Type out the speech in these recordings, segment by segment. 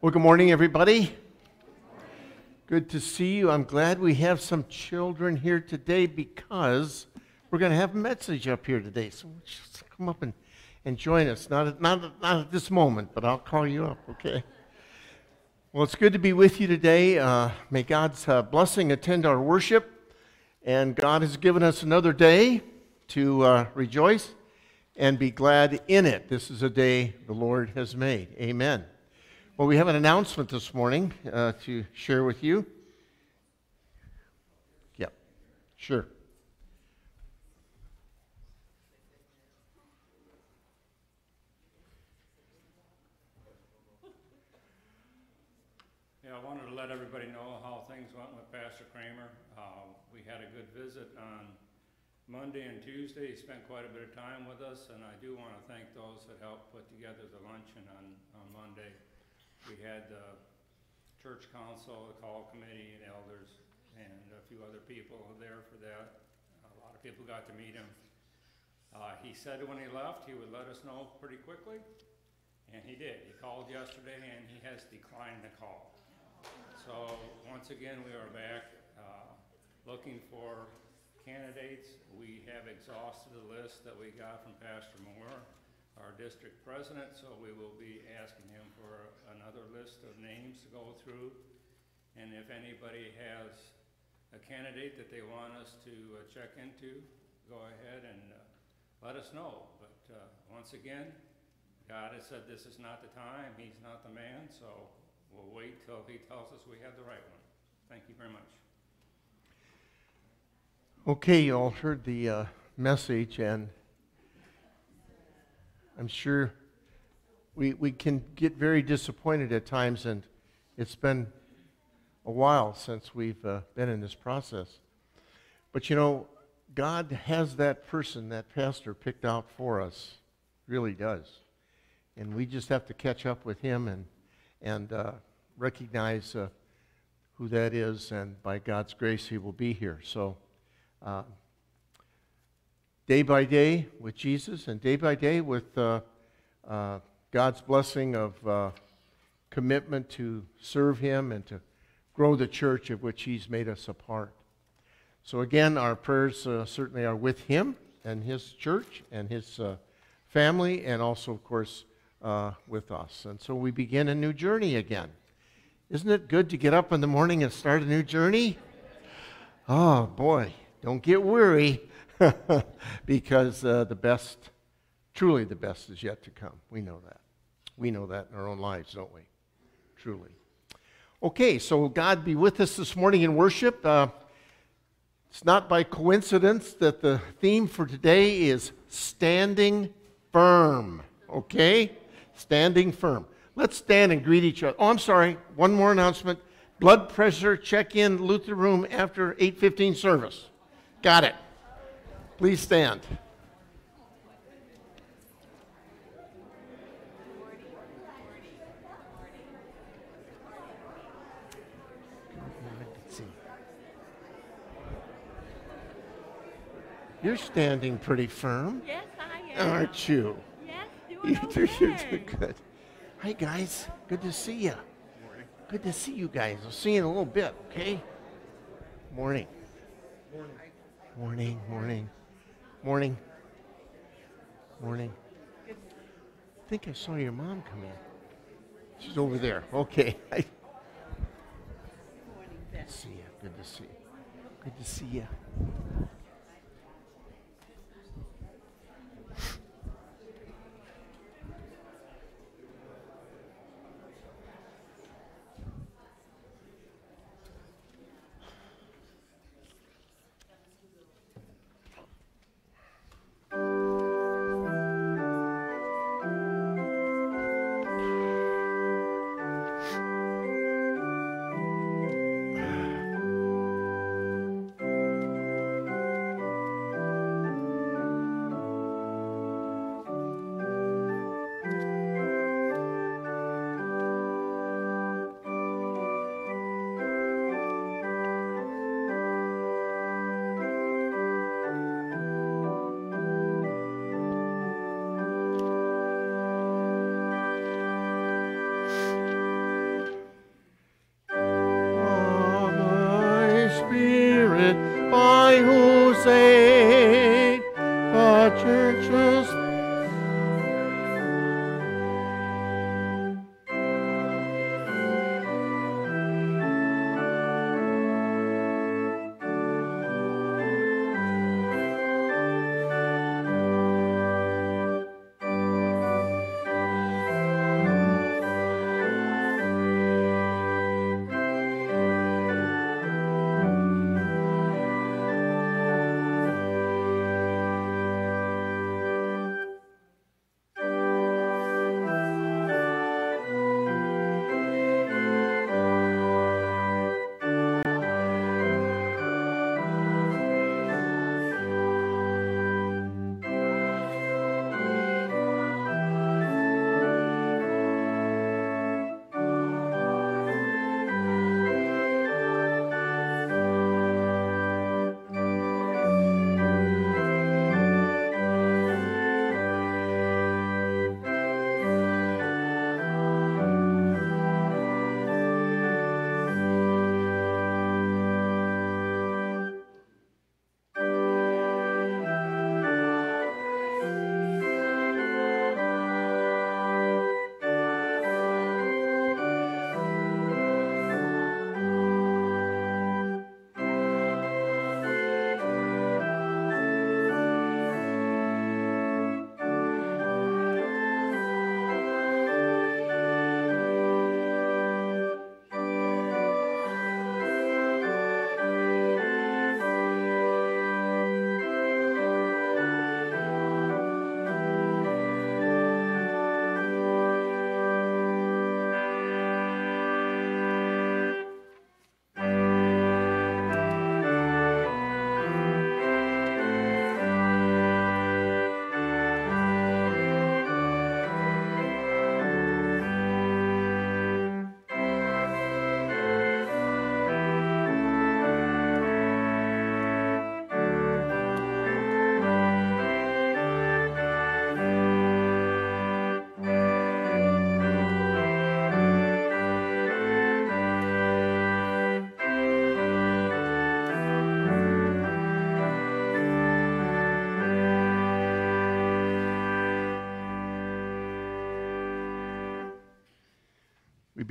Well, good morning, everybody. Good to see you. I'm glad we have some children here today because we're going to have a message up here today. So just come up and, and join us. Not at, not, at, not at this moment, but I'll call you up, okay? Well, it's good to be with you today. Uh, may God's uh, blessing attend our worship. And God has given us another day to uh, rejoice and be glad in it. This is a day the Lord has made. Amen. Well, we have an announcement this morning uh, to share with you. Yep, sure. Yeah, I wanted to let everybody know how things went with Pastor Kramer. Uh, we had a good visit on Monday and Tuesday. He spent quite a bit of time with us, and I do want to thank those that helped put together the luncheon on, on Monday. We had the church council, the call committee, and elders, and a few other people there for that. A lot of people got to meet him. Uh, he said when he left, he would let us know pretty quickly, and he did. He called yesterday, and he has declined the call. So, once again, we are back, uh, looking for candidates. We have exhausted the list that we got from Pastor Moore our district president, so we will be asking him for another list of names to go through. And if anybody has a candidate that they want us to uh, check into, go ahead and uh, let us know. But uh, once again, God has said this is not the time, he's not the man, so we'll wait till he tells us we have the right one. Thank you very much. Okay, you all heard the uh, message, and I'm sure we, we can get very disappointed at times, and it's been a while since we've uh, been in this process. But you know, God has that person, that pastor, picked out for us. Really does. And we just have to catch up with him and, and uh, recognize uh, who that is, and by God's grace, he will be here. So, uh, day by day with Jesus and day by day with uh, uh, God's blessing of uh, commitment to serve Him and to grow the church of which He's made us a part. So, again, our prayers uh, certainly are with Him and His church and His uh, family, and also, of course, uh, with us. And so we begin a new journey again. Isn't it good to get up in the morning and start a new journey? Oh, boy, don't get weary. because uh, the best, truly the best, is yet to come. We know that. We know that in our own lives, don't we? Truly. Okay, so God be with us this morning in worship. Uh, it's not by coincidence that the theme for today is standing firm. Okay? Standing firm. Let's stand and greet each other. Oh, I'm sorry. One more announcement. Blood pressure check in Luther room after 8:15 service. Got it. Please stand. You're standing pretty firm. Yes, I am. Aren't you? Yes, You doing do, okay. you do good. Hi, guys. Good to see you. Good to see you guys. I'll see you in a little bit, okay? Morning. Morning. Morning, morning. Morning. Morning. I think I saw your mom come in. She's over there. Okay. I see you. Good to see you. Good to see you.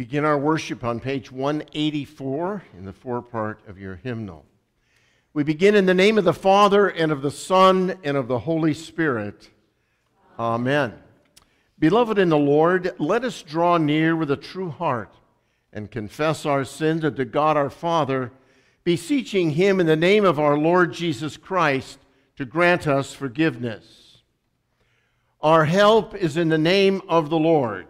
Begin our worship on page 184 in the forepart of your hymnal. We begin in the name of the Father, and of the Son, and of the Holy Spirit. Amen. Beloved in the Lord, let us draw near with a true heart and confess our sins unto God our Father, beseeching Him in the name of our Lord Jesus Christ to grant us forgiveness. Our help is in the name of the Lord.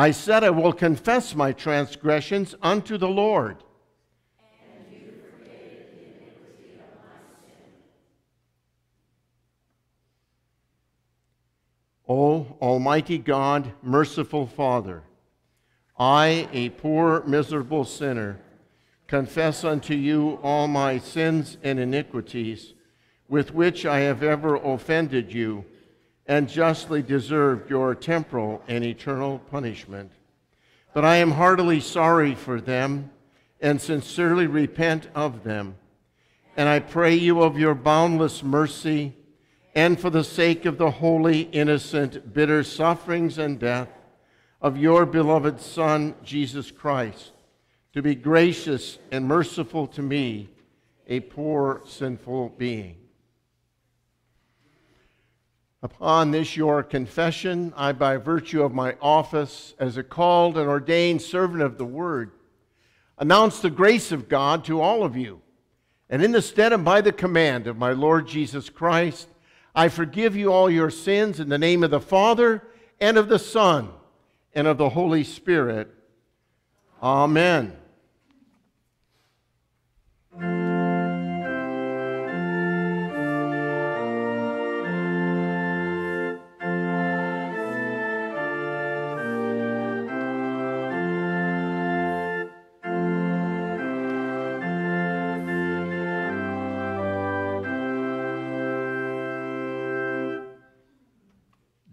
I said, I will confess my transgressions unto the Lord. O Almighty God, merciful Father, I, a poor, miserable sinner, confess unto you all my sins and iniquities with which I have ever offended you and justly deserved your temporal and eternal punishment. But I am heartily sorry for them and sincerely repent of them. And I pray you of your boundless mercy and for the sake of the holy, innocent, bitter sufferings and death of your beloved Son, Jesus Christ, to be gracious and merciful to me, a poor, sinful being. Upon this your confession, I, by virtue of my office as a called and ordained servant of the word, announce the grace of God to all of you. And in the stead and by the command of my Lord Jesus Christ, I forgive you all your sins in the name of the Father, and of the Son, and of the Holy Spirit. Amen.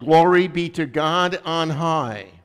Glory be to God on high.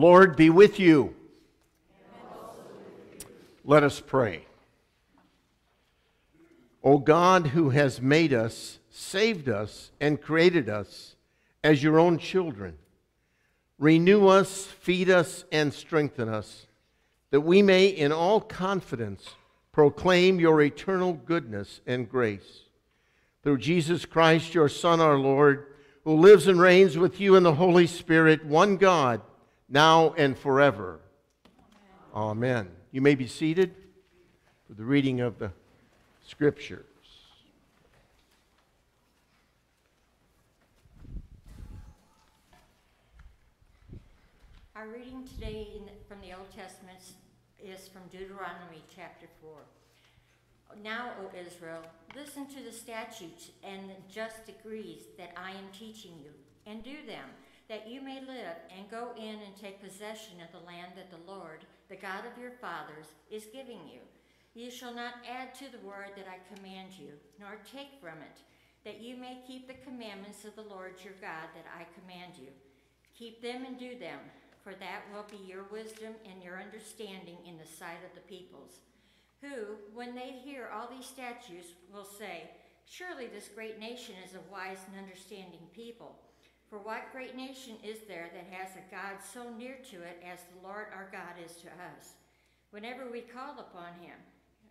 Lord be with you. Let us pray. O God, who has made us, saved us, and created us as your own children, renew us, feed us, and strengthen us, that we may in all confidence proclaim your eternal goodness and grace. Through Jesus Christ, your Son, our Lord, who lives and reigns with you in the Holy Spirit, one God now and forever. Amen. You may be seated for the reading of the scriptures. Our reading today in, from the Old Testament is from Deuteronomy chapter 4. Now, O Israel, listen to the statutes and the just decrees that I am teaching you, and do them, that you may live and go in and take possession of the land that the Lord, the God of your fathers, is giving you. You shall not add to the word that I command you, nor take from it, that you may keep the commandments of the Lord your God that I command you. Keep them and do them, for that will be your wisdom and your understanding in the sight of the peoples who, when they hear all these statutes, will say, Surely this great nation is a wise and understanding people. For what great nation is there that has a God so near to it as the Lord our God is to us, whenever we call upon him?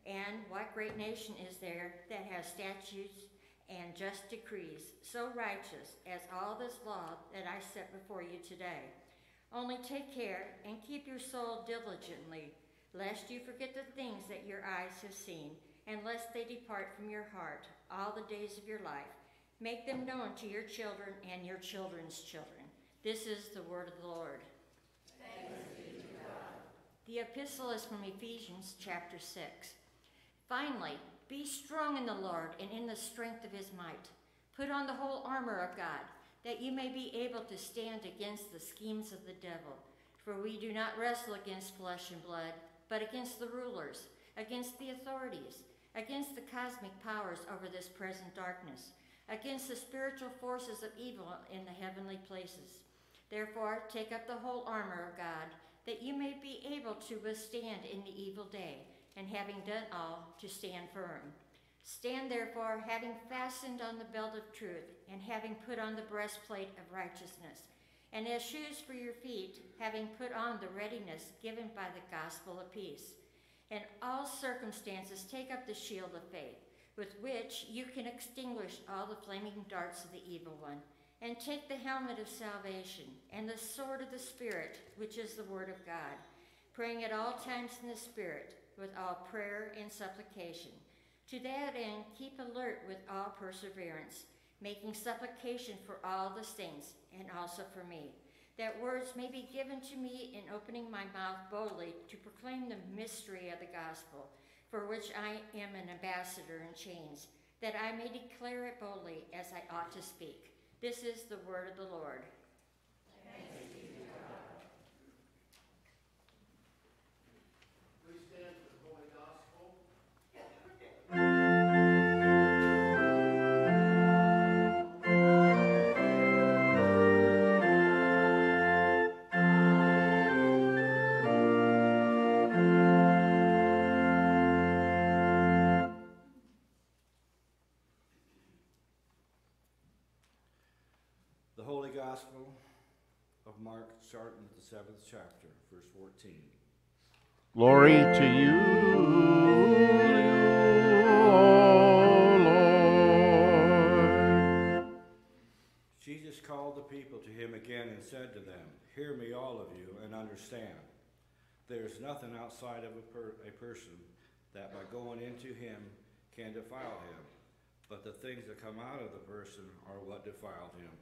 And what great nation is there that has statutes and just decrees so righteous as all this law that I set before you today? Only take care and keep your soul diligently lest you forget the things that your eyes have seen, and lest they depart from your heart all the days of your life. Make them known to your children and your children's children. This is the word of the Lord. Thanks be to God. The epistle is from Ephesians chapter 6. Finally, be strong in the Lord and in the strength of his might. Put on the whole armor of God, that you may be able to stand against the schemes of the devil. For we do not wrestle against flesh and blood but against the rulers, against the authorities, against the cosmic powers over this present darkness, against the spiritual forces of evil in the heavenly places. Therefore, take up the whole armor of God, that you may be able to withstand in the evil day, and having done all, to stand firm. Stand therefore, having fastened on the belt of truth, and having put on the breastplate of righteousness and as shoes for your feet, having put on the readiness given by the gospel of peace. In all circumstances, take up the shield of faith, with which you can extinguish all the flaming darts of the evil one, and take the helmet of salvation and the sword of the Spirit, which is the word of God, praying at all times in the Spirit, with all prayer and supplication. To that end, keep alert with all perseverance making supplication for all the saints and also for me, that words may be given to me in opening my mouth boldly to proclaim the mystery of the gospel, for which I am an ambassador in chains, that I may declare it boldly as I ought to speak. This is the word of the Lord. Starting at the seventh chapter, verse 14. Glory to you, O Lord. Jesus called the people to him again and said to them, Hear me, all of you, and understand. There is nothing outside of a, per a person that by going into him can defile him, but the things that come out of the person are what defiled him.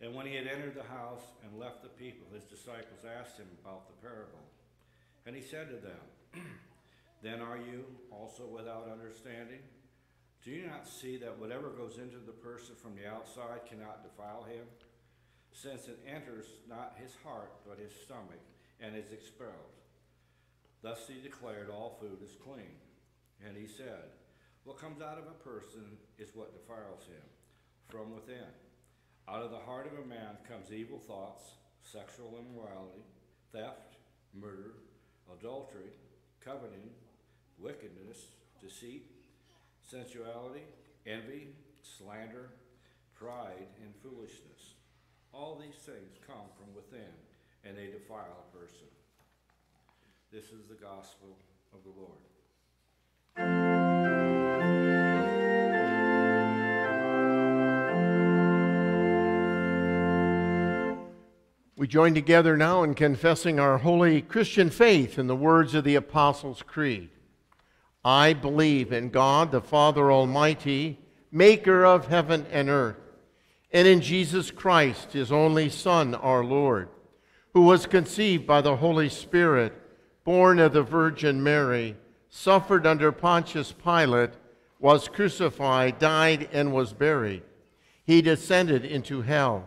And when he had entered the house and left the people, his disciples asked him about the parable. And he said to them, Then are you also without understanding? Do you not see that whatever goes into the person from the outside cannot defile him? Since it enters not his heart, but his stomach, and is expelled. Thus he declared all food is clean. And he said, What comes out of a person is what defiles him from within. Out of the heart of a man comes evil thoughts, sexual immorality, theft, murder, adultery, coveting, wickedness, deceit, sensuality, envy, slander, pride, and foolishness. All these things come from within, and they defile a person. This is the gospel of the Lord. We join together now in confessing our holy Christian faith in the words of the Apostles' Creed. I believe in God, the Father Almighty, maker of heaven and earth, and in Jesus Christ, his only Son, our Lord, who was conceived by the Holy Spirit, born of the Virgin Mary, suffered under Pontius Pilate, was crucified, died, and was buried. He descended into hell.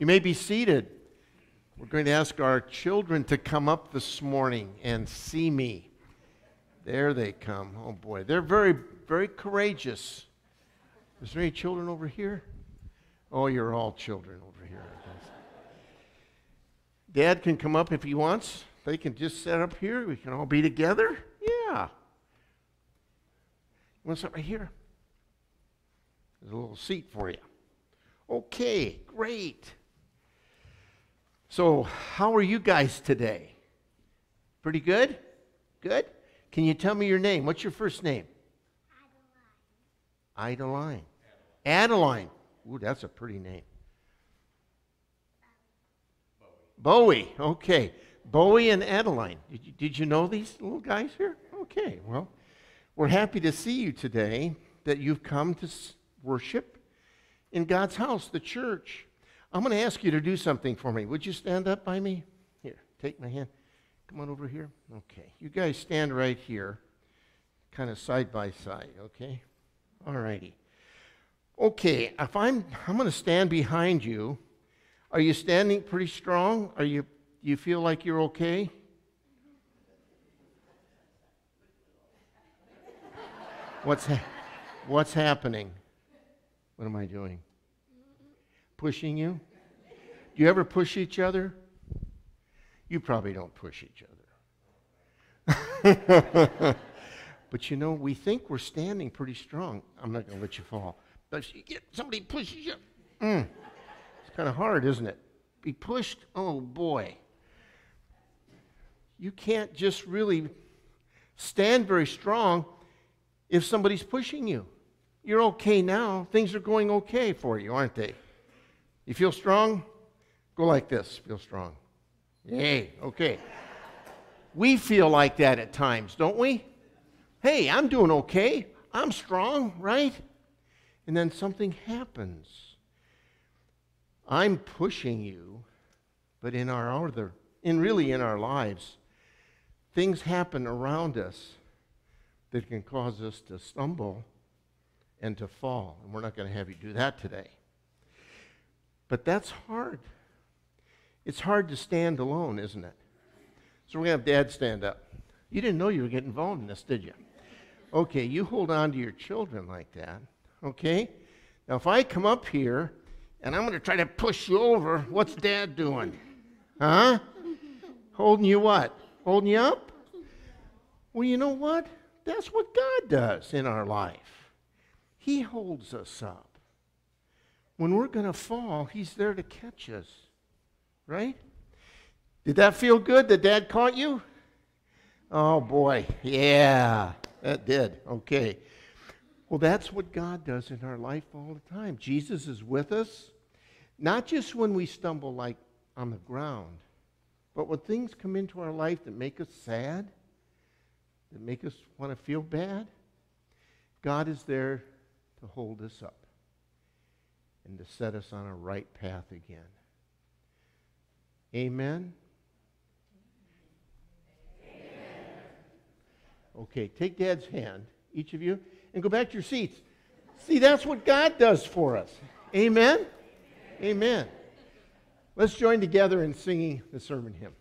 You may be seated. We're going to ask our children to come up this morning and see me. There they come. Oh boy, they're very, very courageous. Is there any children over here? Oh, you're all children over here. Dad can come up if he wants. They can just set up here. We can all be together. Yeah. You want to sit right here? There's a little seat for you. Okay, great. So, how are you guys today? Pretty good? Good? Can you tell me your name? What's your first name? Adeline. Adeline. Adeline. Ooh, that's a pretty name. Bowie. Okay. Bowie and Adeline. Did you, did you know these little guys here? Okay. Well, we're happy to see you today that you've come to worship in God's house, the church. I'm going to ask you to do something for me. Would you stand up by me? Here, take my hand. Come on over here. Okay. You guys stand right here, kind of side by side, okay? All righty. Okay, if I'm I'm going to stand behind you. Are you standing pretty strong? Are you do you feel like you're okay? What's ha- what's happening? What am I doing? Pushing you? Do you ever push each other? You probably don't push each other. but you know, we think we're standing pretty strong. I'm not going to let you fall. But if you get somebody pushes you, mm, it's kind of hard, isn't it? Be pushed, oh boy. You can't just really stand very strong if somebody's pushing you. You're okay now. Things are going okay for you, aren't they? You feel strong? Go like this. Feel strong. Yay, okay. We feel like that at times, don't we? Hey, I'm doing okay. I'm strong, right? And then something happens. I'm pushing you, but in our other, in really in our lives, things happen around us that can cause us to stumble and to fall. And we're not going to have you do that today. But that's hard. It's hard to stand alone, isn't it? So we're going to have Dad stand up. You didn't know you were getting involved in this, did you? Okay, you hold on to your children like that. Okay? Now, if I come up here and I'm going to try to push you over, what's Dad doing? Huh? Holding you what? Holding you up? Well, you know what? That's what God does in our life. He holds us up. When we're going to fall, He's there to catch us. Right? Did that feel good that Dad caught you? Oh, boy. Yeah, that did. Okay. Well, that's what God does in our life all the time. Jesus is with us, not just when we stumble like on the ground, but when things come into our life that make us sad, that make us want to feel bad, God is there to hold us up and to set us on a right path again. Amen? Okay, take Dad's hand, each of you, and go back to your seats. See, that's what God does for us. Amen? Amen. Amen. Let's join together in singing the sermon hymn.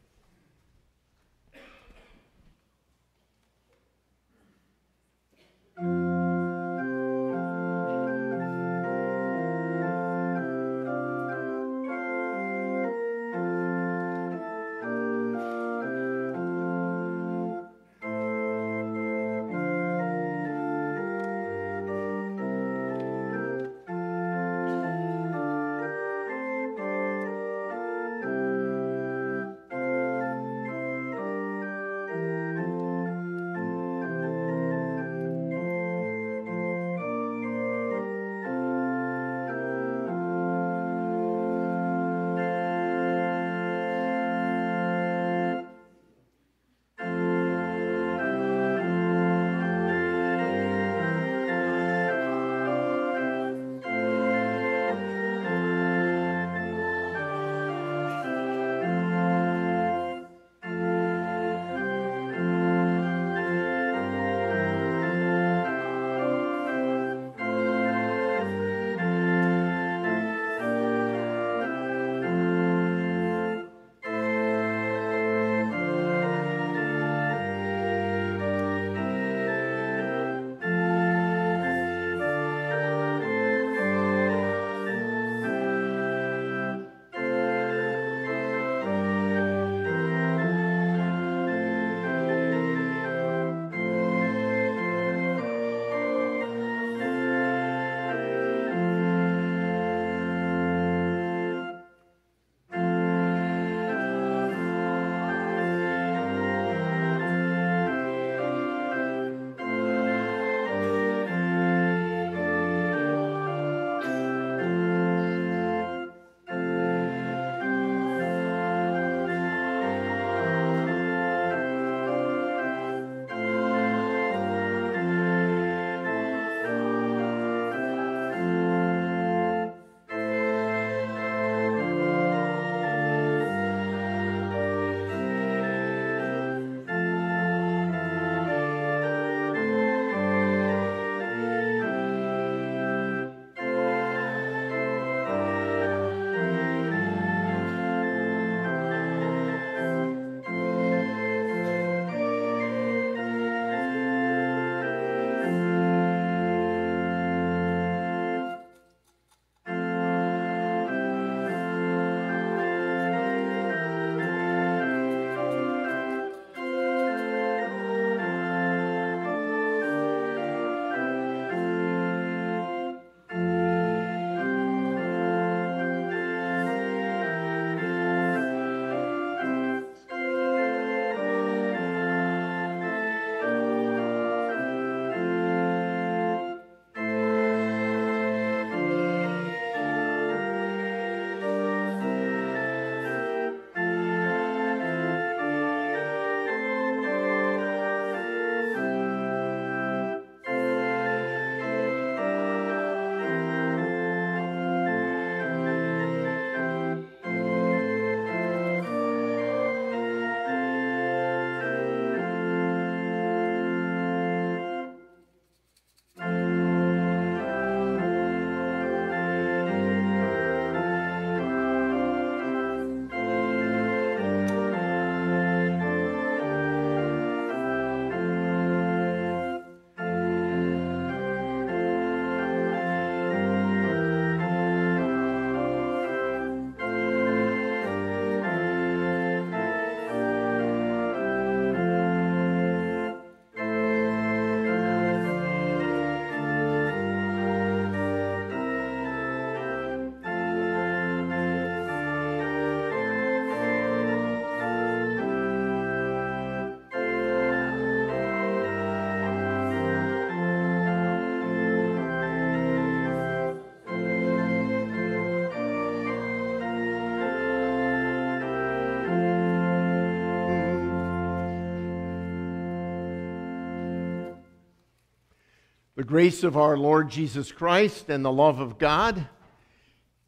The grace of our Lord Jesus Christ and the love of God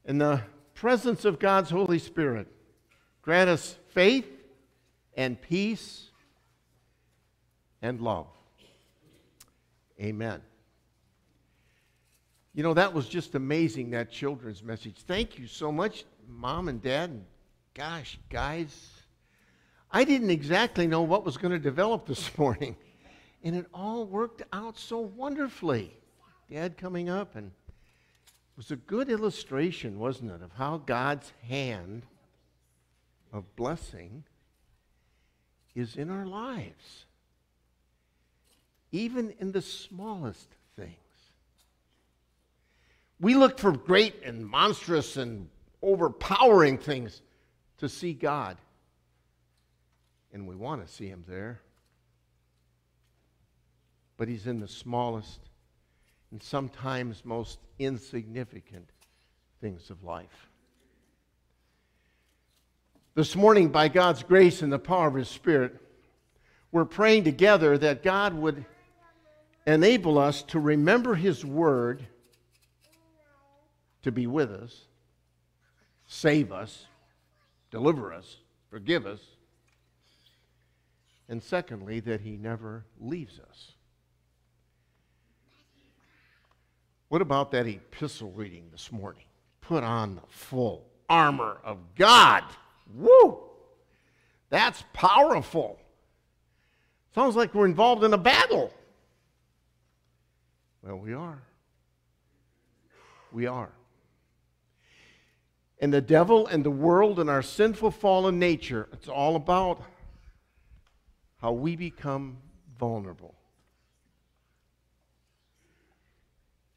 and the presence of God's Holy Spirit grant us faith and peace and love. Amen. You know, that was just amazing, that children's message. Thank you so much, Mom and Dad. And gosh, guys, I didn't exactly know what was going to develop this morning. And it all worked out so wonderfully. Dad coming up, and it was a good illustration, wasn't it, of how God's hand of blessing is in our lives, even in the smallest things. We look for great and monstrous and overpowering things to see God, and we want to see Him there but he's in the smallest and sometimes most insignificant things of life. This morning, by God's grace and the power of his Spirit, we're praying together that God would enable us to remember his word to be with us, save us, deliver us, forgive us, and secondly, that he never leaves us. What about that epistle reading this morning? Put on the full armor of God. Woo! That's powerful. Sounds like we're involved in a battle. Well, we are. We are. And the devil and the world and our sinful fallen nature, it's all about how we become vulnerable.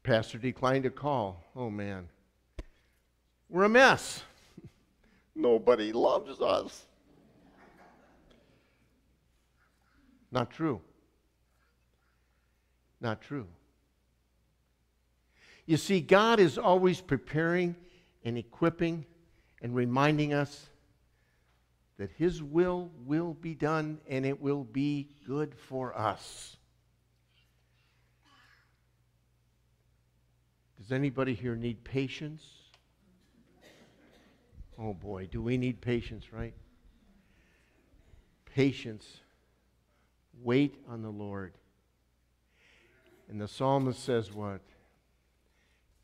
Pastor declined a call. Oh, man. We're a mess. Nobody loves us. Not true. Not true. You see, God is always preparing and equipping and reminding us that His will will be done and it will be good for us. Does anybody here need patience? Oh boy, do we need patience, right? Patience. Wait on the Lord. And the psalmist says what?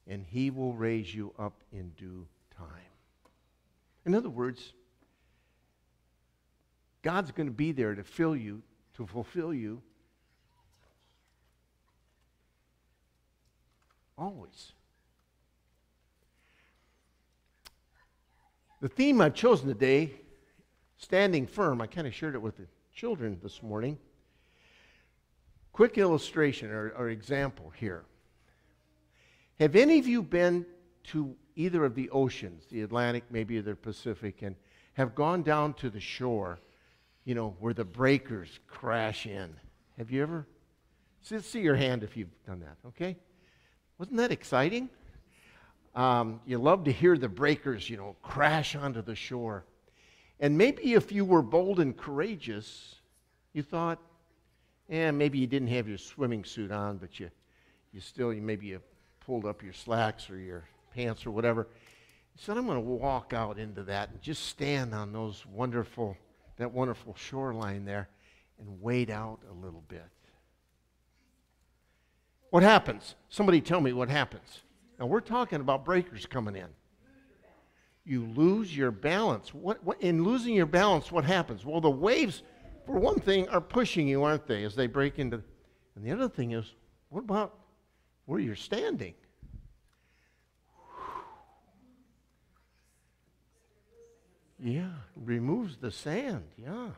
And he will raise you up in due time. In other words, God's going to be there to fill you, to fulfill you Always. The theme I've chosen today, standing firm, I kind of shared it with the children this morning. Quick illustration or, or example here. Have any of you been to either of the oceans, the Atlantic, maybe the Pacific, and have gone down to the shore, you know, where the breakers crash in? Have you ever? See, see your hand if you've done that, okay? Wasn't that exciting? Um, you love to hear the breakers, you know, crash onto the shore. And maybe if you were bold and courageous, you thought, eh, maybe you didn't have your swimming suit on, but you, you still, you maybe you pulled up your slacks or your pants or whatever. You said, I'm going to walk out into that and just stand on those wonderful, that wonderful shoreline there and wade out a little bit. What happens? Somebody tell me what happens. Now, we're talking about breakers coming in. You lose your balance. What, what, in losing your balance, what happens? Well, the waves, for one thing, are pushing you, aren't they, as they break into. And the other thing is, what about where you're standing? Yeah, removes the sand. Yeah.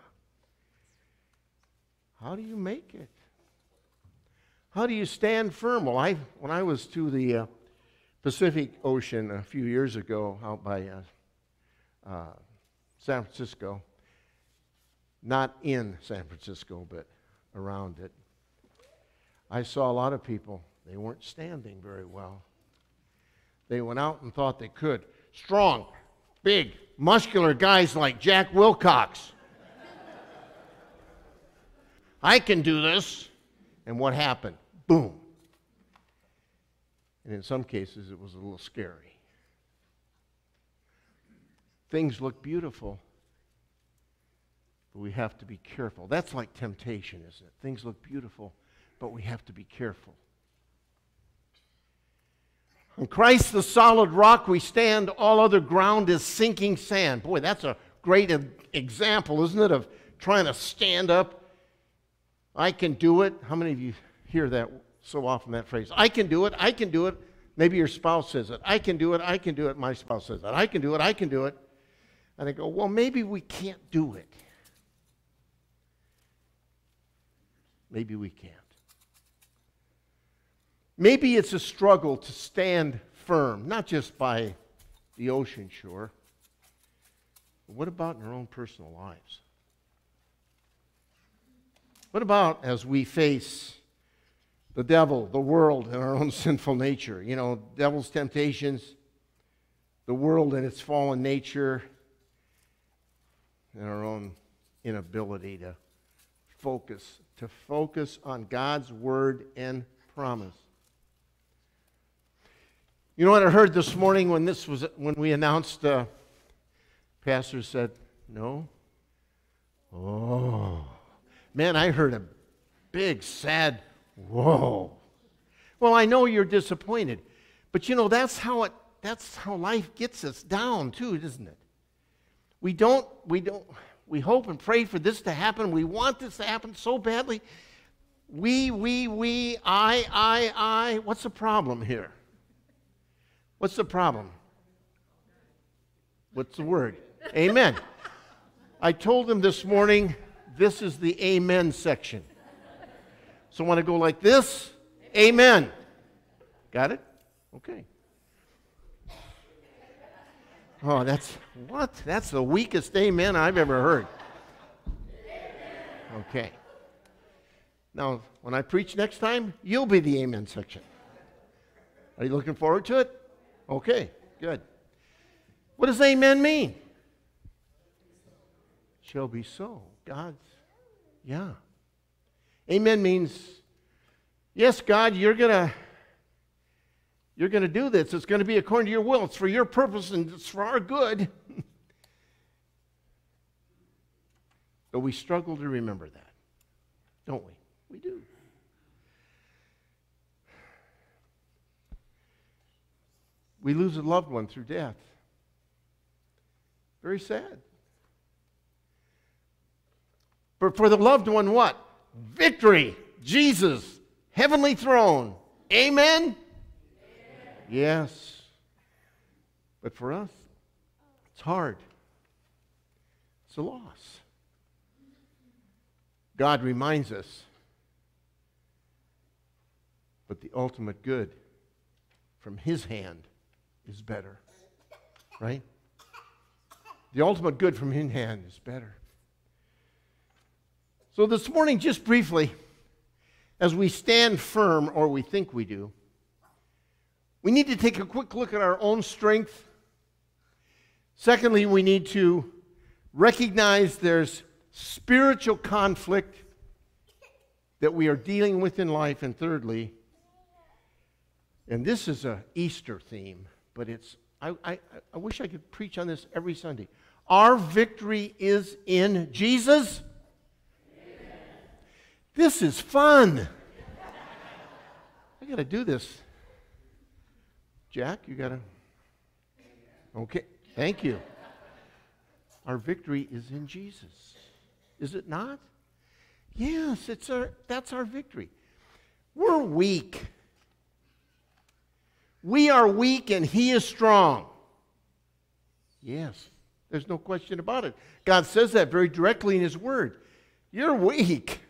How do you make it? How do you stand firm? Well, I, when I was to the uh, Pacific Ocean a few years ago out by uh, uh, San Francisco, not in San Francisco, but around it, I saw a lot of people, they weren't standing very well. They went out and thought they could. Strong, big, muscular guys like Jack Wilcox. I can do this. And what happened? Boom. And in some cases, it was a little scary. Things look beautiful, but we have to be careful. That's like temptation, isn't it? Things look beautiful, but we have to be careful. On Christ, the solid rock, we stand. All other ground is sinking sand. Boy, that's a great example, isn't it, of trying to stand up. I can do it. How many of you hear that so often, that phrase? I can do it. I can do it. Maybe your spouse says it. I can do it. I can do it. My spouse says that. I can do it. I can do it. And I go, well, maybe we can't do it. Maybe we can't. Maybe it's a struggle to stand firm, not just by the ocean shore, but what about in our own personal lives? What about as we face the devil, the world, and our own sinful nature? You know, devil's temptations, the world and its fallen nature, and our own inability to focus, to focus on God's word and promise. You know what I heard this morning when this was when we announced uh, pastor said no oh man i heard a big sad whoa well i know you're disappointed but you know that's how it that's how life gets us down too isn't it we don't we don't we hope and pray for this to happen we want this to happen so badly we we we i i i what's the problem here What's the problem? What's the word? Amen. I told them this morning this is the amen section. So want to go like this? Amen. Got it? Okay. Oh, that's what? That's the weakest amen I've ever heard. Okay. Now, when I preach next time, you'll be the amen section. Are you looking forward to it? Okay, good. What does amen mean? Shall be so. God's, yeah. Amen means, yes, God, you're going to. You're going to do this. It's going to be according to your will. It's for your purpose and it's for our good. but we struggle to remember that, don't we? We do. we lose a loved one through death. Very sad. But for the loved one, what? Victory, Jesus, heavenly throne. Amen? Amen? Yes. But for us, it's hard. It's a loss. God reminds us, but the ultimate good from His hand is better. Right? The ultimate good from His hand is better. So, this morning, just briefly, as we stand firm, or we think we do, we need to take a quick look at our own strength. Secondly, we need to recognize there's spiritual conflict that we are dealing with in life. And thirdly, and this is a Easter theme, but it's, I, I, I wish I could preach on this every Sunday. Our victory is in Jesus. This is fun. I got to do this. Jack, you got to. Okay, thank you. Our victory is in Jesus. Is it not? Yes, it's our, that's our victory. We're weak. We are weak and He is strong. Yes, there's no question about it. God says that very directly in His Word. You're weak.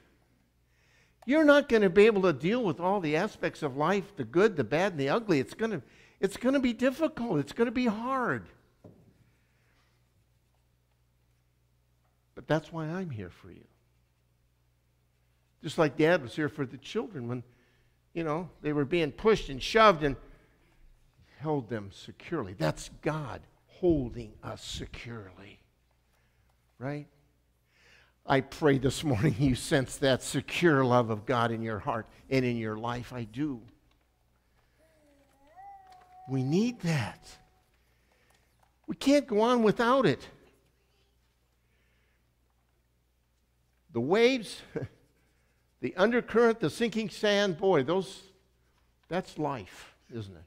You're not going to be able to deal with all the aspects of life the good, the bad, and the ugly. It's going to, it's going to be difficult, it's going to be hard. But that's why I'm here for you. Just like dad was here for the children when, you know, they were being pushed and shoved and held them securely. That's God holding us securely. Right? I pray this morning you sense that secure love of God in your heart and in your life. I do. We need that. We can't go on without it. The waves, the undercurrent, the sinking sand, boy, those, that's life, isn't it?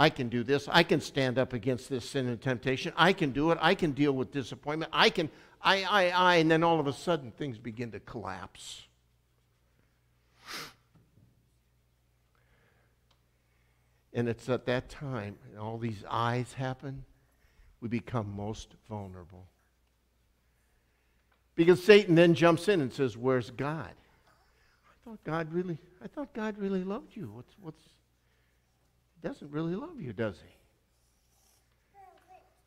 I can do this. I can stand up against this sin and temptation. I can do it. I can deal with disappointment. I can, I, I, I, and then all of a sudden things begin to collapse. And it's at that time, and all these eyes happen, we become most vulnerable. Because Satan then jumps in and says, Where's God? I thought God really, I thought God really loved you. What's, what's, doesn't really love you, does he?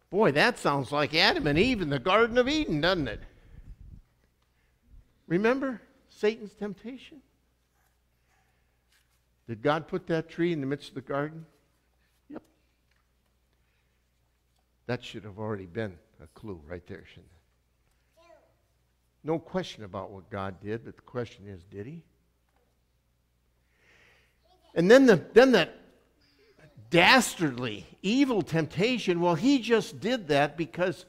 Boy, that sounds like Adam and Eve in the Garden of Eden, doesn't it? Remember Satan's temptation? Did God put that tree in the midst of the garden? Yep. That should have already been a clue right there, shouldn't it? No question about what God did, but the question is, did he? And then the then that dastardly, evil temptation, well, he just did that because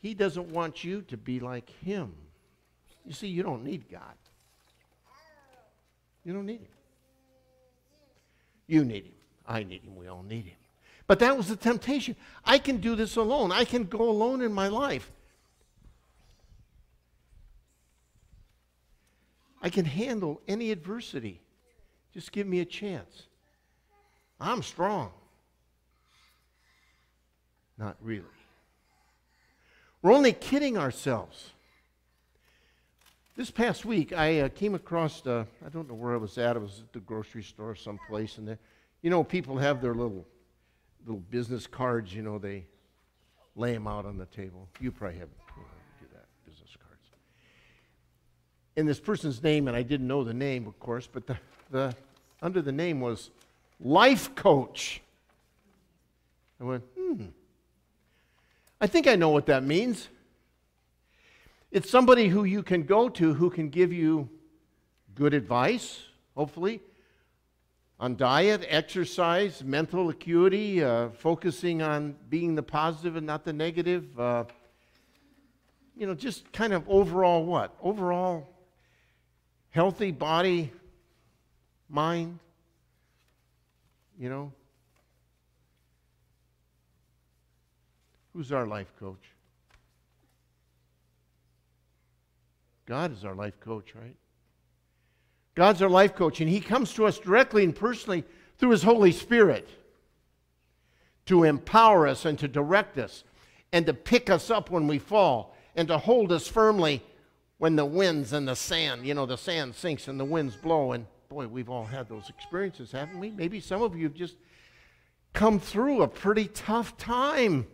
he doesn't want you to be like him. You see, you don't need God. You don't need him. You need him. I need him. We all need him. But that was the temptation. I can do this alone. I can go alone in my life. I can handle any adversity. Just give me a chance. I'm strong. Not really. We're only kidding ourselves. This past week, I uh, came across, uh, I don't know where I was at. I was at the grocery store someplace, and there, you know, people have their little, little business cards, you know, they lay them out on the table. You probably have you know, do that, business cards. And this person's name, and I didn't know the name, of course, but the, the, under the name was life coach. I went, hmm. I think I know what that means. It's somebody who you can go to who can give you good advice, hopefully, on diet, exercise, mental acuity, uh, focusing on being the positive and not the negative. Uh, you know, just kind of overall what? Overall healthy body, mind you know? Who's our life coach? God is our life coach, right? God's our life coach, and He comes to us directly and personally through His Holy Spirit to empower us and to direct us and to pick us up when we fall and to hold us firmly when the winds and the sand, you know, the sand sinks and the winds blow and boy, we've all had those experiences, haven't we? Maybe some of you have just come through a pretty tough time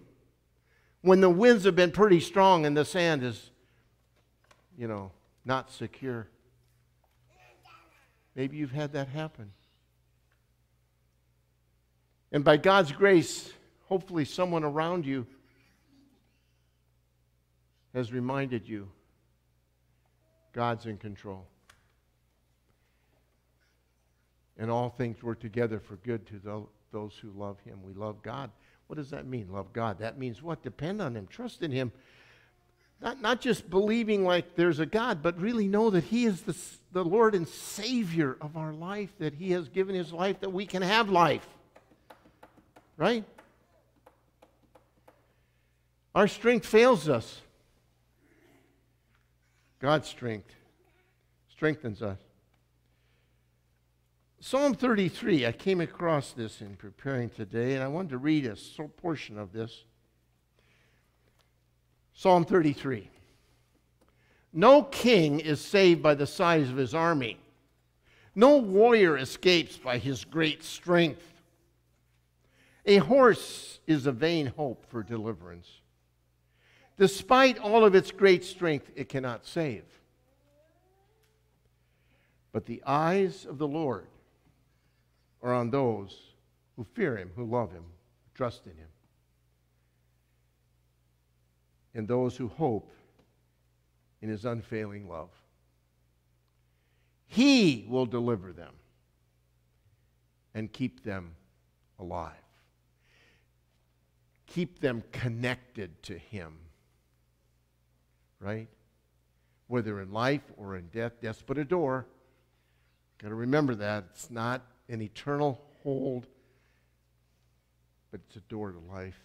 when the winds have been pretty strong and the sand is, you know, not secure. Maybe you've had that happen. And by God's grace, hopefully someone around you has reminded you God's in control and all things work together for good to those who love him. We love God. What does that mean, love God? That means what? Depend on him, trust in him. Not, not just believing like there's a God, but really know that he is the, the Lord and Savior of our life, that he has given his life that we can have life. Right? Our strength fails us. God's strength strengthens us. Psalm 33, I came across this in preparing today, and I wanted to read a portion of this. Psalm 33. No king is saved by the size of his army. No warrior escapes by his great strength. A horse is a vain hope for deliverance. Despite all of its great strength, it cannot save. But the eyes of the Lord are on those who fear him, who love him, trust in him, and those who hope in his unfailing love. He will deliver them and keep them alive. Keep them connected to Him. Right? Whether in life or in death, death's but a door. Got to remember that. It's not an eternal hold, but it's a door to life.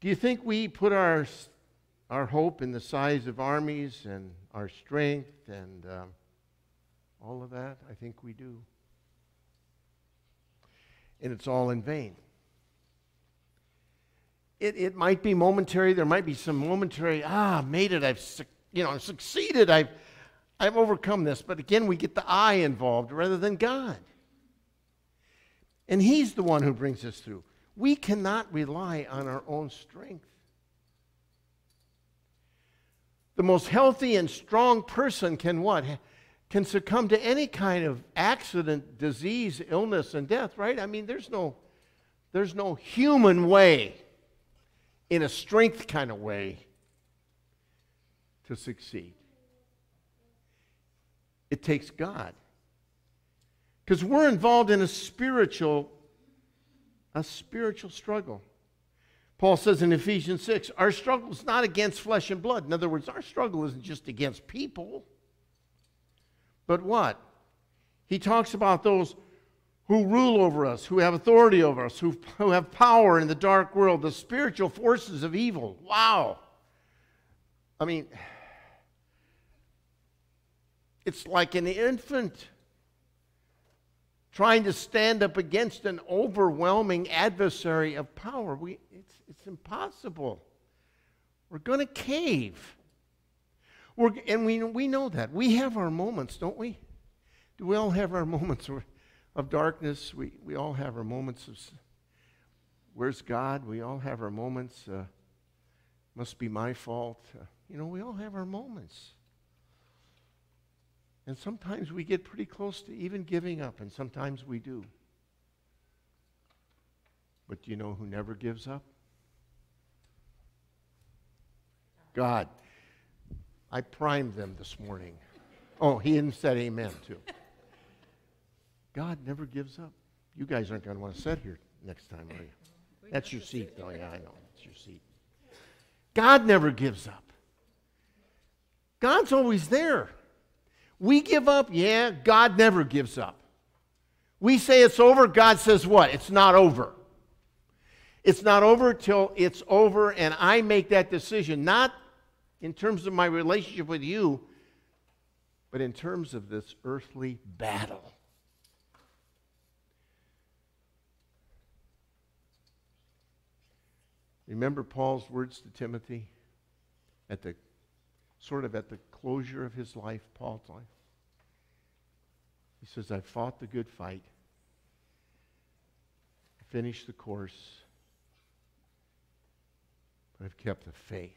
Do you think we put our, our hope in the size of armies and our strength and um, all of that? I think we do. And it's all in vain. It, it might be momentary. There might be some momentary, ah, made it. I've, you know, I've succeeded. I've, I've overcome this. But again, we get the I involved rather than God. And He's the one who brings us through. We cannot rely on our own strength. The most healthy and strong person can what? Can succumb to any kind of accident, disease, illness, and death, right? I mean, there's no, there's no human way, in a strength kind of way, to succeed. It takes God. Because we're involved in a spiritual a spiritual struggle. Paul says in Ephesians 6, our struggle is not against flesh and blood. In other words, our struggle isn't just against people. But what? He talks about those who rule over us, who have authority over us, who, who have power in the dark world, the spiritual forces of evil. Wow. I mean, it's like an infant trying to stand up against an overwhelming adversary of power. We, it's, it's impossible. We're going to cave. We're, and we, we know that. We have our moments, don't we? Do we all have our moments of darkness? We, we all have our moments of where's God? We all have our moments. Uh, must be my fault. Uh, you know, we all have our moments. And sometimes we get pretty close to even giving up, and sometimes we do. But do you know who never gives up? God. I primed them this morning. Oh, he didn't said amen, too. God never gives up. You guys aren't going to want to sit here next time, are you? That's your seat, though. Yeah, I know. It's your seat. God never gives up. God's always there. We give up, yeah, God never gives up. We say it's over, God says what? It's not over. It's not over till it's over, and I make that decision, not in terms of my relationship with you, but in terms of this earthly battle. Remember Paul's words to Timothy at the sort of at the closure of his life, Paul's life. He says, I've fought the good fight, finished the course, but I've kept the faith.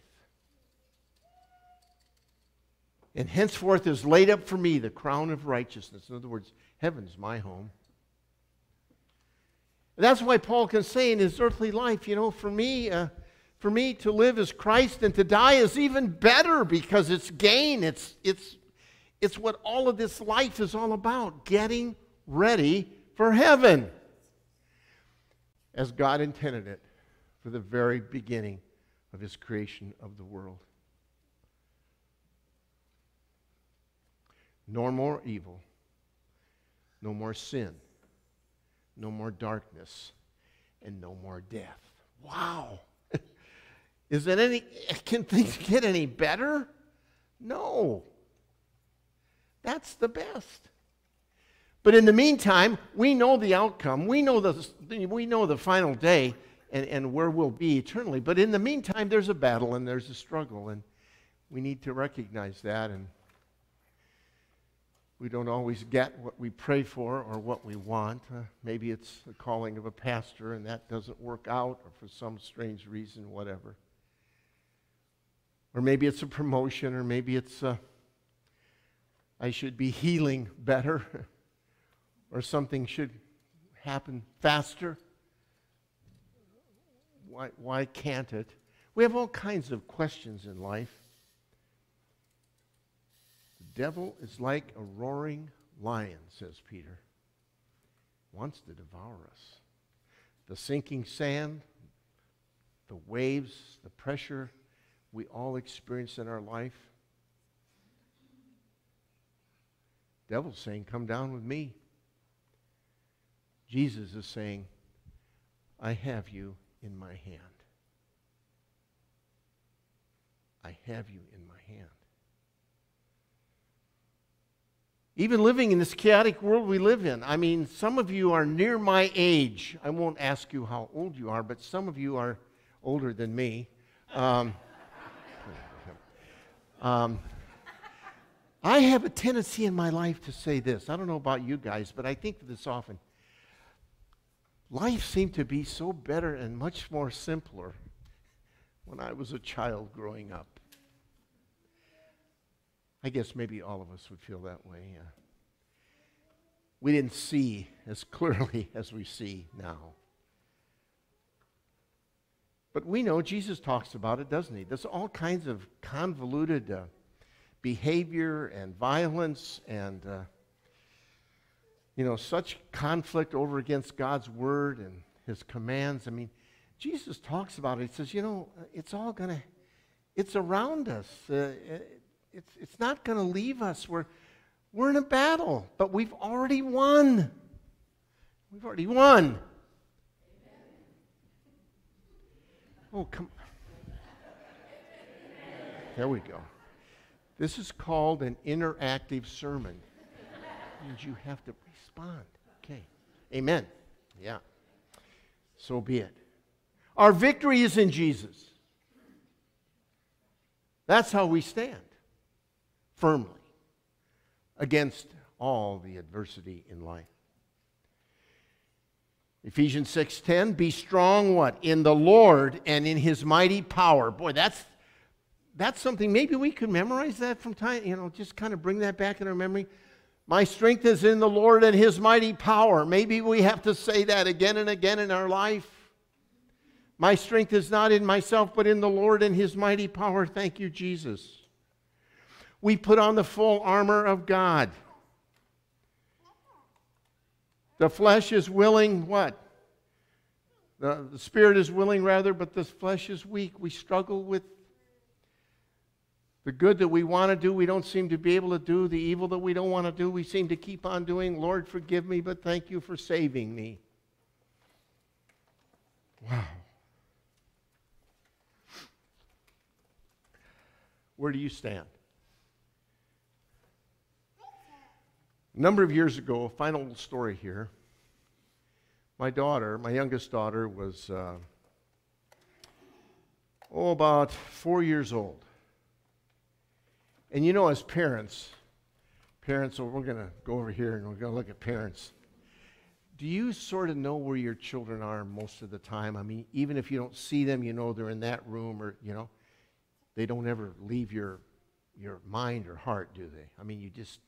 And henceforth is laid up for me the crown of righteousness. In other words, heaven's my home. that's why Paul can say in his earthly life, you know, for me, uh, for me to live as Christ and to die is even better because it's gain. It's, it's, it's what all of this life is all about getting ready for heaven as God intended it for the very beginning of his creation of the world. No more evil, no more sin, no more darkness, and no more death. Wow! Is it any, can things get any better? No. That's the best. But in the meantime, we know the outcome. We know the, we know the final day and, and where we'll be eternally. But in the meantime, there's a battle and there's a struggle. And we need to recognize that. And we don't always get what we pray for or what we want. Uh, maybe it's the calling of a pastor and that doesn't work out, or for some strange reason, whatever. Or maybe it's a promotion, or maybe it's a, I should be healing better, or something should happen faster. Why, why can't it? We have all kinds of questions in life. The devil is like a roaring lion, says Peter, wants to devour us. The sinking sand, the waves, the pressure we all experience in our life. Devil's saying, Come down with me. Jesus is saying, I have you in my hand. I have you in my hand. Even living in this chaotic world we live in, I mean, some of you are near my age. I won't ask you how old you are, but some of you are older than me. Um, um, I have a tendency in my life to say this. I don't know about you guys, but I think this often. Life seemed to be so better and much more simpler when I was a child growing up. I guess maybe all of us would feel that way. Yeah. We didn't see as clearly as we see now. But we know Jesus talks about it, doesn't he? There's all kinds of convoluted uh, behavior and violence and, uh, you know, such conflict over against God's word and his commands. I mean, Jesus talks about it. He says, you know, it's all going to, it's around us. Uh, it's, it's not going to leave us. We're, we're in a battle, but we've already won. We've already won. Oh, come. There we go. This is called an interactive sermon. means you have to respond. Okay. Amen. Yeah. So be it. Our victory is in Jesus. That's how we stand firmly against all the adversity in life. Ephesians 6:10 be strong what in the Lord and in his mighty power. Boy, that's that's something maybe we could memorize that from time, you know, just kind of bring that back in our memory. My strength is in the Lord and his mighty power. Maybe we have to say that again and again in our life. My strength is not in myself, but in the Lord and his mighty power. Thank you, Jesus. We put on the full armor of God. The flesh is willing, what? The, the spirit is willing, rather, but the flesh is weak. We struggle with the good that we want to do, we don't seem to be able to do. The evil that we don't want to do, we seem to keep on doing. Lord, forgive me, but thank you for saving me. Wow. Where do you stand? A number of years ago, a final story here. My daughter, my youngest daughter, was uh, oh about four years old. And you know, as parents, parents, so we're going to go over here and we're going to look at parents. Do you sort of know where your children are most of the time? I mean, even if you don't see them, you know they're in that room or, you know, they don't ever leave your, your mind or heart, do they? I mean, you just,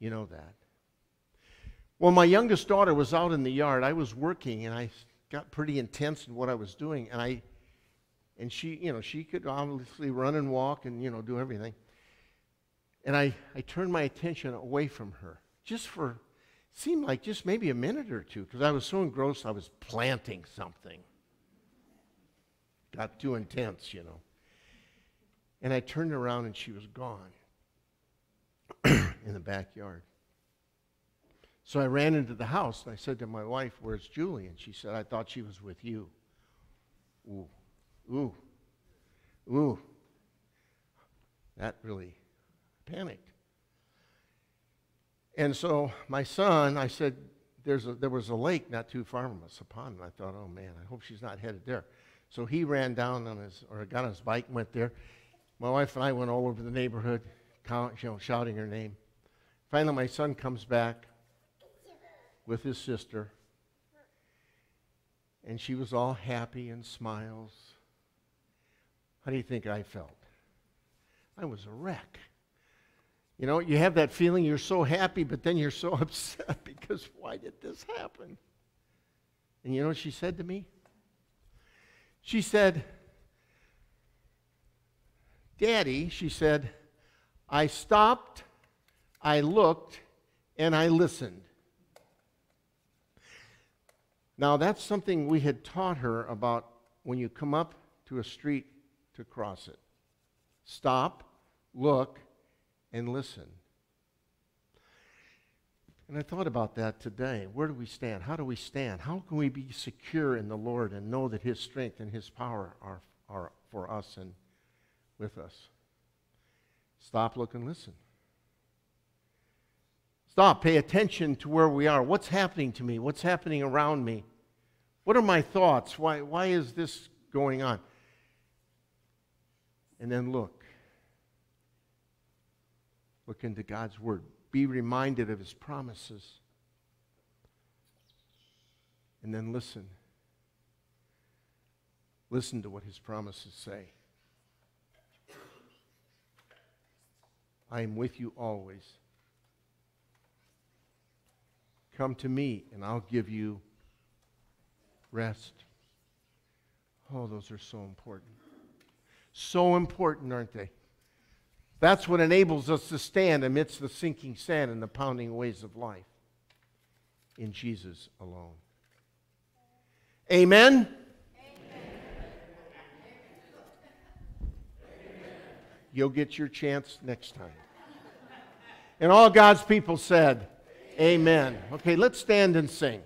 you know that. Well, my youngest daughter was out in the yard. I was working and I got pretty intense in what I was doing. And I, and she, you know, she could obviously run and walk and, you know, do everything. And I, I turned my attention away from her just for, seemed like just maybe a minute or two because I was so engrossed I was planting something. Got too intense, you know. And I turned around and she was gone in the backyard. So I ran into the house and I said to my wife, Where's Julie? And she said, I thought she was with you. Ooh, ooh, ooh. That really panicked. And so my son, I said, There's a, there was a lake not too far from us, a pond. And I thought, oh man, I hope she's not headed there. So he ran down on his, or got on his bike and went there. My wife and I went all over the neighborhood, you know, shouting her name. Finally, my son comes back with his sister, and she was all happy and smiles. How do you think I felt? I was a wreck. You know, you have that feeling you're so happy, but then you're so upset because why did this happen? And you know what she said to me? She said, Daddy, she said, I stopped I looked and I listened. Now, that's something we had taught her about when you come up to a street to cross it. Stop, look, and listen. And I thought about that today. Where do we stand? How do we stand? How can we be secure in the Lord and know that His strength and His power are, are for us and with us? Stop, look, and listen. Stop, pay attention to where we are. What's happening to me? What's happening around me? What are my thoughts? Why, why is this going on? And then look. Look into God's Word. Be reminded of His promises. And then listen. Listen to what His promises say. I am with you always. Come to me, and I'll give you rest. Oh, those are so important. So important, aren't they? That's what enables us to stand amidst the sinking sand and the pounding waves of life in Jesus alone. Amen? You'll get your chance next time. And all God's people said, Amen. Okay, let's stand and sing.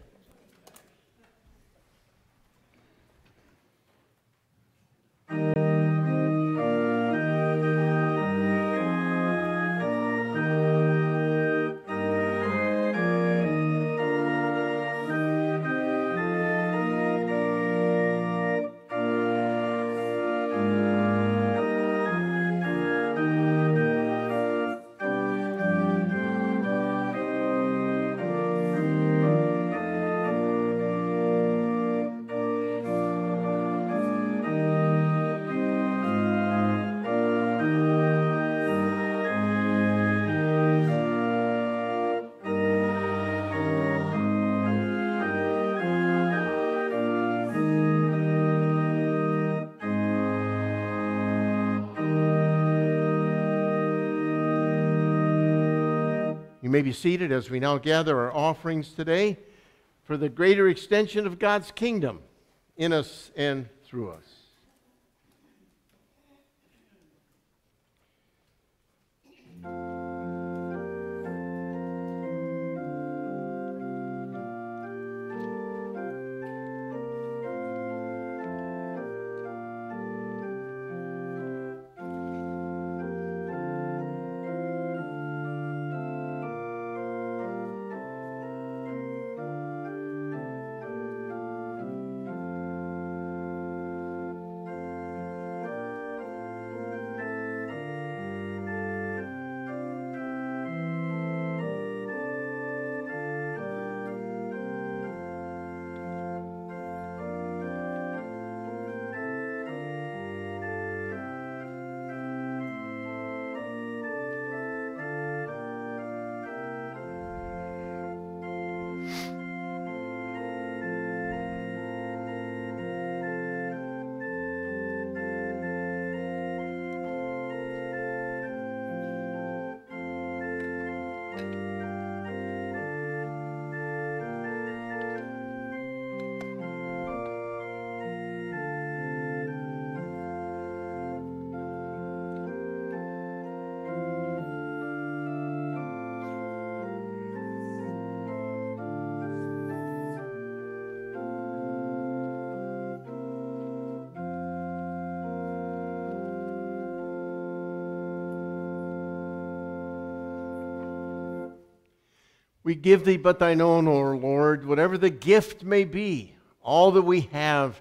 May be seated as we now gather our offerings today for the greater extension of God's kingdom in us and through us. We give thee but thine own, O Lord, whatever the gift may be. All that we have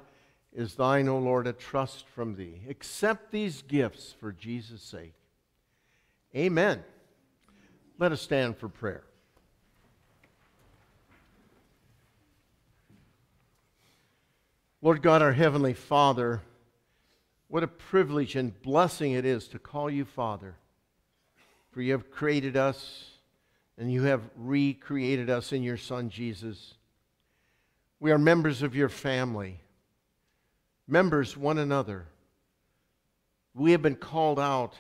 is thine, O Lord, a trust from thee. Accept these gifts for Jesus' sake. Amen. Let us stand for prayer. Lord God, our Heavenly Father, what a privilege and blessing it is to call you Father. For you have created us and you have recreated us in your Son Jesus. We are members of your family, members one another. We have been called out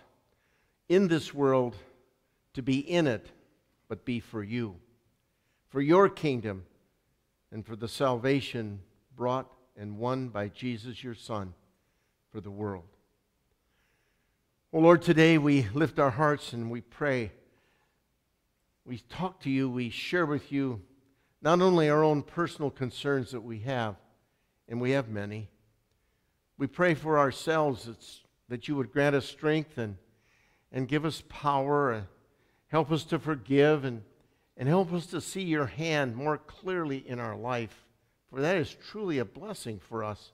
in this world to be in it but be for you, for your kingdom, and for the salvation brought and won by Jesus, your Son, for the world. Oh Lord, today we lift our hearts and we pray. We talk to you, we share with you not only our own personal concerns that we have, and we have many. We pray for ourselves that you would grant us strength and, and give us power, and help us to forgive, and, and help us to see your hand more clearly in our life. For that is truly a blessing for us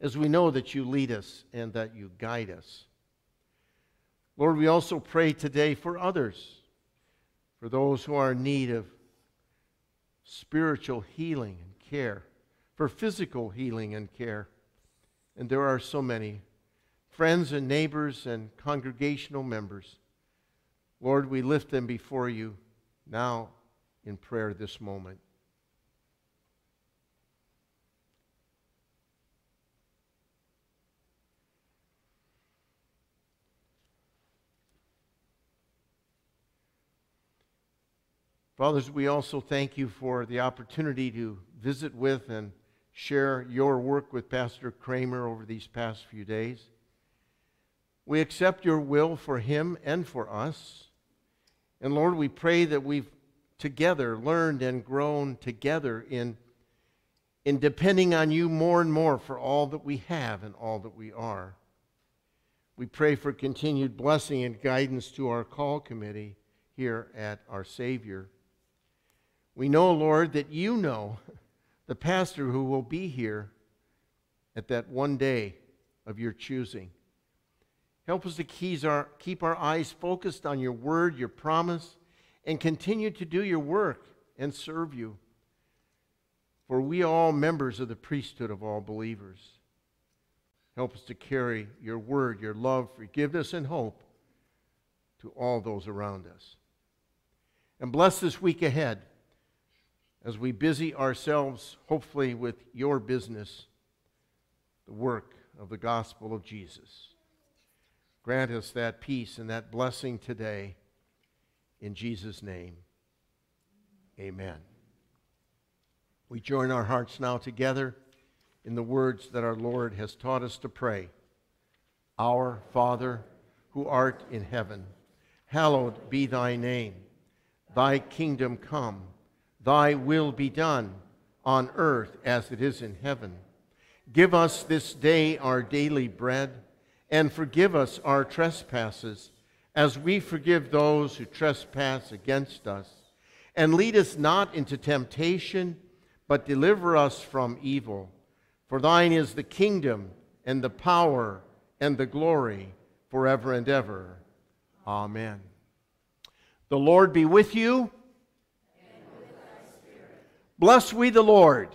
as we know that you lead us and that you guide us. Lord, we also pray today for others, for those who are in need of spiritual healing and care, for physical healing and care. And there are so many friends and neighbors and congregational members. Lord, we lift them before you now in prayer this moment. Fathers, we also thank you for the opportunity to visit with and share your work with Pastor Kramer over these past few days. We accept your will for him and for us. And Lord, we pray that we've together learned and grown together in, in depending on you more and more for all that we have and all that we are. We pray for continued blessing and guidance to our call committee here at our Savior. We know, Lord, that you know the pastor who will be here at that one day of your choosing. Help us to keep our eyes focused on your word, your promise, and continue to do your work and serve you. For we are all members of the priesthood of all believers. Help us to carry your word, your love, forgiveness, and hope to all those around us. And bless this week ahead as we busy ourselves, hopefully, with your business, the work of the gospel of Jesus. Grant us that peace and that blessing today. In Jesus' name, amen. We join our hearts now together in the words that our Lord has taught us to pray Our Father, who art in heaven, hallowed be thy name. Thy kingdom come Thy will be done on earth as it is in heaven. Give us this day our daily bread, and forgive us our trespasses, as we forgive those who trespass against us. And lead us not into temptation, but deliver us from evil. For thine is the kingdom, and the power, and the glory, forever and ever. Amen. The Lord be with you. Bless we the Lord.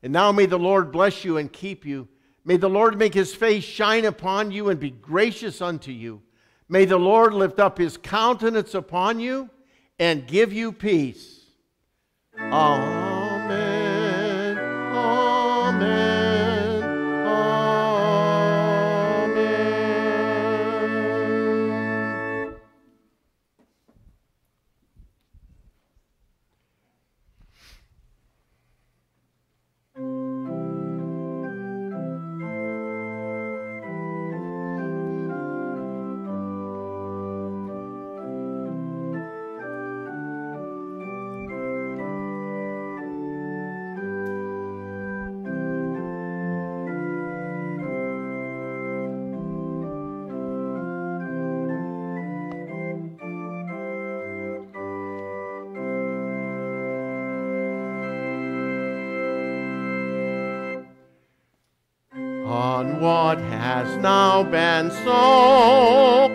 And now may the Lord bless you and keep you. May the Lord make his face shine upon you and be gracious unto you. May the Lord lift up his countenance upon you and give you peace. Amen. Amen. Has now been sown.